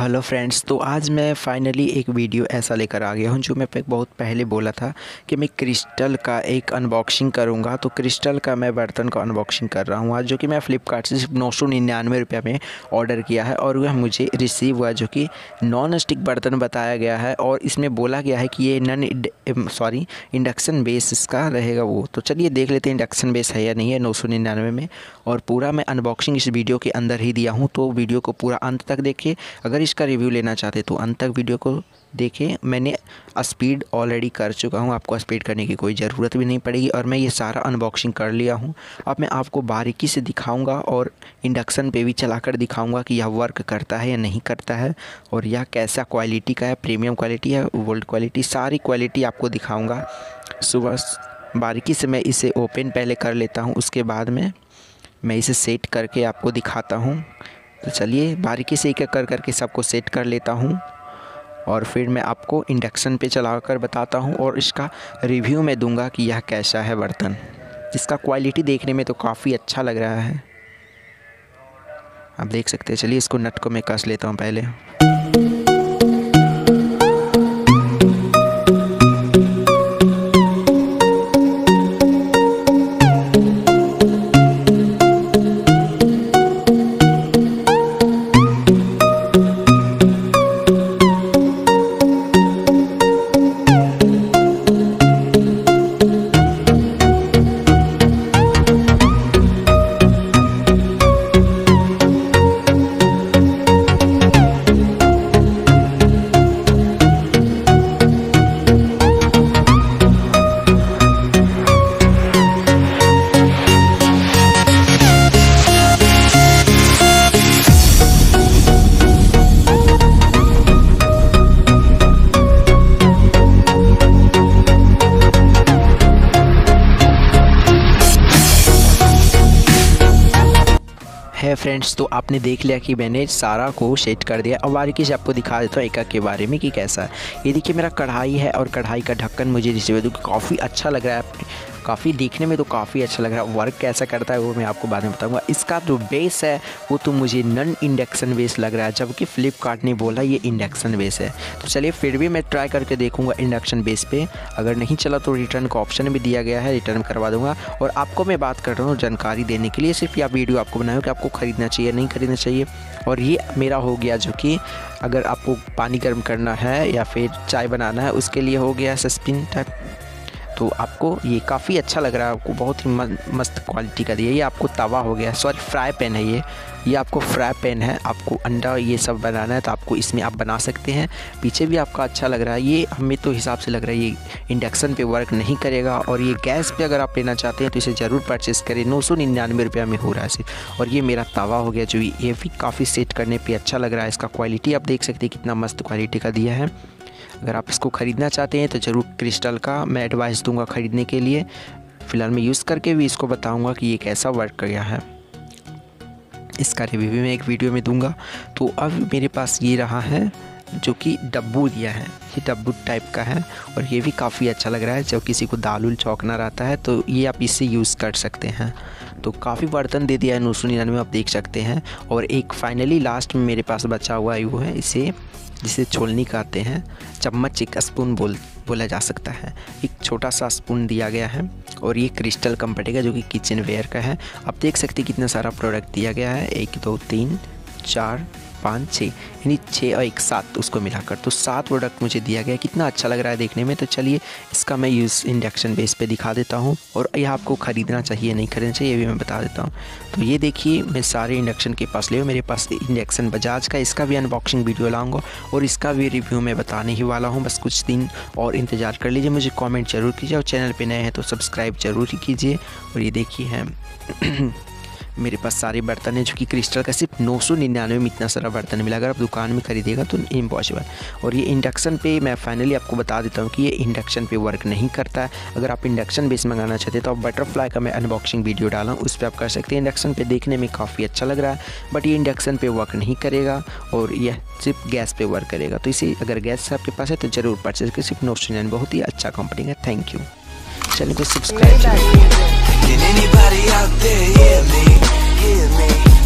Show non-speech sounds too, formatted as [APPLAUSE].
Hello friends तो आज मैं फाइनली एक वीडियो ऐसा लेकर आ गया हूँ, जो मैं बहुत पहले बोला था कि मैं क्रिस्टल का एक अनबॉक्सिंग करूँगा। तो क्रिस्टल का मैं बर्तन का अनबॉक्सिंग कर रहा हूँ आज, जो कि मैं फ़्लिपकार्ट से सिर्फ़ नौ सौ निन्यानवे रुपये में ऑर्डर किया है और वह मुझे रिसीव हुआ, जो कि नॉन स्टिक बर्तन बताया गया है और इसमें बोला गया है कि ये नन सॉरी इंडक्शन बेस इसका रहेगा वो। तो चलिए देख लेते हैं इंडक्शन बेस है या नहीं है नौ सौ निन्यानवे में और पूरा मैं अनबॉक्सिंग इस वीडियो के अंदर ही दिया हूँ तो वीडियो को पूरा अंत तक देखिए। अगर इसका रिव्यू लेना चाहते तो अंत तक वीडियो को देखें। मैंने स्पीड ऑलरेडी कर चुका हूँ, आपको स्पीड करने की कोई ज़रूरत भी नहीं पड़ेगी और मैं ये सारा अनबॉक्सिंग कर लिया हूँ। अब मैं आपको बारीकी से दिखाऊँगा और इंडक्शन पे भी चलाकर दिखाऊँगा कि यह वर्क करता है या नहीं करता है और यह कैसा क्वालिटी का है प्रीमियम क्वालिटी है वर्ल्ड क्वालिटी सारी क्वालिटी आपको दिखाऊँगा। सुबह बारीकी से मैं इसे ओपन पहले कर लेता हूँ, उसके बाद में मैं इसे सेट करके आपको दिखाता हूँ। तो चलिए बारीकी से एक एक कर करके सबको सेट कर लेता हूँ। और फिर मैं आपको इंडक्शन पे चला कर बताता हूँ और इसका रिव्यू मैं दूँगा कि यह कैसा है बर्तन इसका क्वालिटी देखने में तो काफ़ी अच्छा लग रहा है। आप देख सकते हैं, चलिए इसको नट को मैं कस लेता हूँ पहले। है फ्रेंड्स तो आपने देख लिया कि मैंने सारा को सेट कर दिया। अब बारीकी से आपको दिखा देता हूँ एक के बारे में कि कैसा है। ये देखिए मेरा कढ़ाई है और कढ़ाई का ढक्कन मुझे रिसीव काफ़ी अच्छा लग रहा है। काफ़ी देखने में तो काफ़ी अच्छा लग रहा है। वर्क कैसा करता है वो मैं आपको बाद में बताऊँगा। इसका जो बेस है, वो तो मुझे नन इंडक्शन बेस लग रहा है, जबकि फ़्लिपकार्ट ने बोला ये इंडक्शन बेस है। तो चलिए फिर भी मैं ट्राई करके देखूँगा इंडक्शन बेस पे। अगर नहीं चला तो रिटर्न का ऑप्शन भी दिया गया है रिटर्न करवा दूँगा। और आपको मैं बात कर रहा हूँ जानकारी देने के लिए, सिर्फ़ यह वीडियो आपको बनाया कि आपको ख़रीदना चाहिए, नहीं खरीदना चाहिए। और ये मेरा हो गया जो कि अगर आपको पानी गर्म करना है या फिर चाय बनाना है, उसके लिए हो गया सस्पिन टाइप तो आपको ये काफ़ी अच्छा लग रहा है, आपको बहुत ही मस्त क्वालिटी का दिया। ये आपको तवा हो गया सॉरी फ्राई पैन है ये। ये आपको फ्राई पैन है, आपको अंडा ये सब बनाना है तो आपको इसमें आप बना सकते हैं। पीछे भी आपका अच्छा लग रहा है। ये हमें तो हिसाब से लग रहा है, ये इंडक्शन पे वर्क नहीं करेगा और ये गैस पे अगर आप लेना चाहते हैं तो इसे ज़रूर परचेज़ करें। नौ सौ निन्यानवे रुपया में हो रहा है सिर्फ़ और ये मेरा तवा हो गया, जो ये भी काफ़ी सेट करने पर अच्छा लग रहा है। इसका क्वालिटी आप देख सकते हैं, कितना मस्त क्वालिटी का दिया है। अगर आप इसको ख़रीदना चाहते हैं तो ज़रूर क्रिस्टल का मैं एडवाइस दूँगा ख़रीदने के लिए। फ़िलहाल मैं यूज़ करके भी इसको बताऊँगा कि ये कैसा वर्क गया है। इसका रिव्यू भी मैं एक वीडियो में दूँगा। तो अब मेरे पास ये रहा है, जो कि डब्बू दिया है। ये डब्बू टाइप का है और ये भी काफ़ी अच्छा लग रहा है। जब किसी को दाल उल चौंकना रहता है तो ये आप इससे यूज़ कर सकते हैं। तो काफ़ी बर्तन दे दिया है नौ सौ निन्यानवे आप देख सकते हैं। और एक फाइनली लास्ट में मेरे पास बचा हुआ है वो है इसे, जिसे छोलनी कहते हैं। चम्मच एक स्पून बोल, बोला जा सकता है। एक छोटा सा स्पून दिया गया है और ये क्रिस्टल कंपनी का जो कि किचन वेयर का है। आप देख सकते हैं कितना सारा प्रोडक्ट दिया गया है। एक, दो, तीन, चार पाँच छः यानी छः और एक सात उसको मिलाकर। तो सात प्रोडक्ट मुझे दिया गया, कितना अच्छा लग रहा है देखने में। तो चलिए, इसका मैं यूज़ इंडक्शन बेस पे दिखा देता हूँ, और यह आपको ख़रीदना चाहिए, नहीं खरीदना चाहिए, ये भी मैं बता देता हूँ। तो ये देखिए, मैं सारे इंडक्शन के पास ले मेरे पास इंडक्शन बजाज का, इसका भी अनबॉक्सिंग वीडियो लाऊँगा, और इसका भी रिव्यू मैं बताने ही वाला हूँ। बस कुछ दिन और इंतज़ार कर लीजिए, मुझे कॉमेंट ज़रूर कीजिए, और चैनल पर नए हैं तो सब्सक्राइब ज़रूर ही कीजिए। और ये देखिए हैं [CLEARS THROAT] मेरे पास सारे बर्तन हैं, जो कि क्रिस्टल का सिर्फ़ नौ सौ निन्यानवे में इतना सारा बर्तन मिला। अगर आप दुकान में खरीदेगा तो इम्पॉसिबल और ये इंडक्शन पे मैं फाइनली आपको बता देता हूँ कि ये इंडक्शन पे वर्क नहीं करता है। अगर आप इंडक्शन बेस मंगाना चाहते हैं तो आप बटरफ्लाई का मैं अनबॉक्सिंग वीडियो डाला हूँ, उस पर आप कर सकते हैं। इंडक्शन पर देखने में काफ़ी अच्छा लग रहा है बट ये इंडक्शन पर वर्क नहीं करेगा और यह सिर्फ़ गैस पर वर्क करेगा। तो इसे अगर गैस आपके पास है तो ज़रूर परचेज करें सिर्फ़ नौ सौ निन्यानवे, बहुत ही अच्छा कंपनी है। Thank you and go subscribe. Can anybody out there hear me? Hear me?